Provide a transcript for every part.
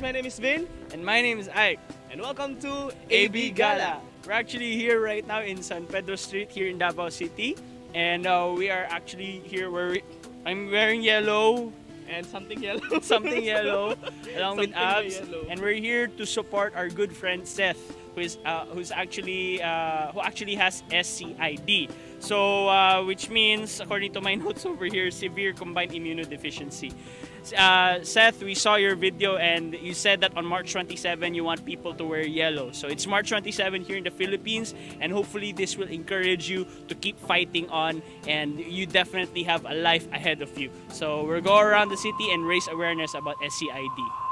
my name is Vin. And my name is Ike. And welcome to AB Gala. We're actually here right now in San Pedro Street here in Davao City. And uh, we are actually here where we, I'm wearing yellow, And something yellow. something yellow, along with Something na abs. yellow. And we're here to support our good friend Seth, who is uh, who's actually uh, who actually has SCID. So, uh, which means, according to my notes over here, severe combined immunodeficiency. Uh, Seth, we saw your video and you said that on March 27 you want people to wear yellow. So it's March 27 here in the Philippines, and hopefully this will encourage you to keep fighting on, and you definitely have a life ahead of you. So we'll go around the city and raise awareness about SCID.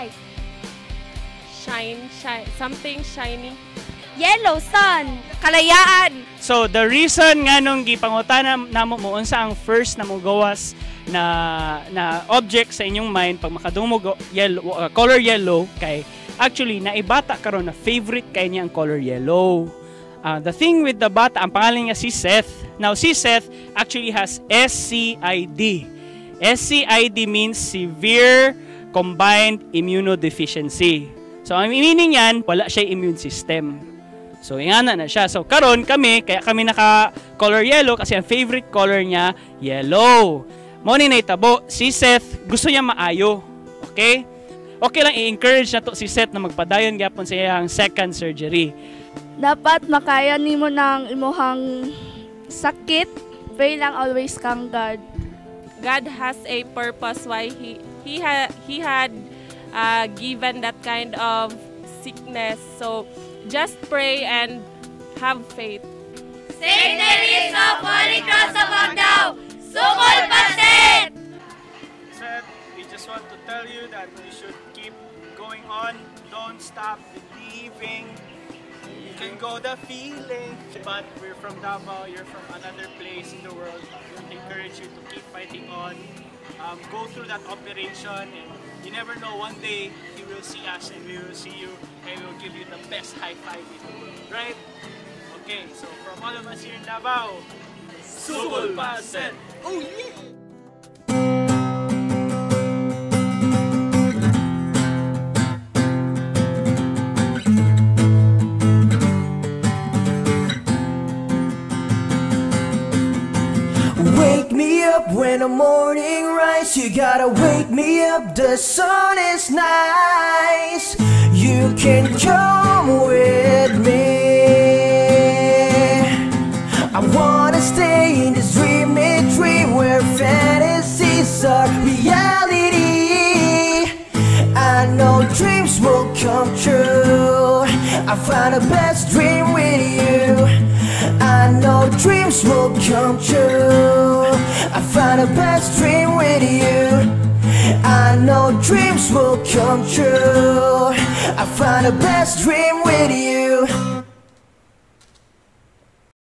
Light. Shine, shine, something shiny. Yellow sun. Kalayaan. So the reason nga nung gipangutana namo mo unsa ang first na mo gawas na na object sa inyong mind pag makadung mo go- yellow uh, color yellow kay actually naibata karon na favorite kay niya ang color yellow. Uh, the thing with the bata, ang pangalan niya si Seth. Now si Seth actually has SCID. SCID means severe combined immunodeficiency. So ang meaning yan, wala siya immune system. So, ingana na siya. So, karon kami, kaya kami naka color yellow kasi ang favorite color niya, yellow. Mo ni naitabo, si Seth, gusto niya maayo. Okay? Okay lang i-encourage na to si Seth na magpadayon gyapon sa iyang second surgery. Dapat makaya nimo ng imuhang sakit. Pray lang always kang God. God has a purpose why he he had he had uh, given that kind of sickness. So just pray and have faith. St. Teresa of Holy Cross of Agdao, Sukol Paset! Seth, we just want to tell you that you should keep going on. Don't stop believing. You can go the feeling. But we're from Davao, you're from another place in the world. We encourage you to keep fighting on. Um, go through that operation and you never know, one day you will see us and we will see you and we will give you the best high five in the world. Right? Okay, so from all of us here in Davao, Sugol Pa Seth! Oh yeah! Me up when the morning rise. You gotta wake me up. The sun is nice. You can come with me. I wanna stay in this dreamy dream where fantasies are reality. I know dreams will come true. I find the best dream with you. I know dreams will come true. I find the best dream with you. I know dreams will come true. I find the best dream with you.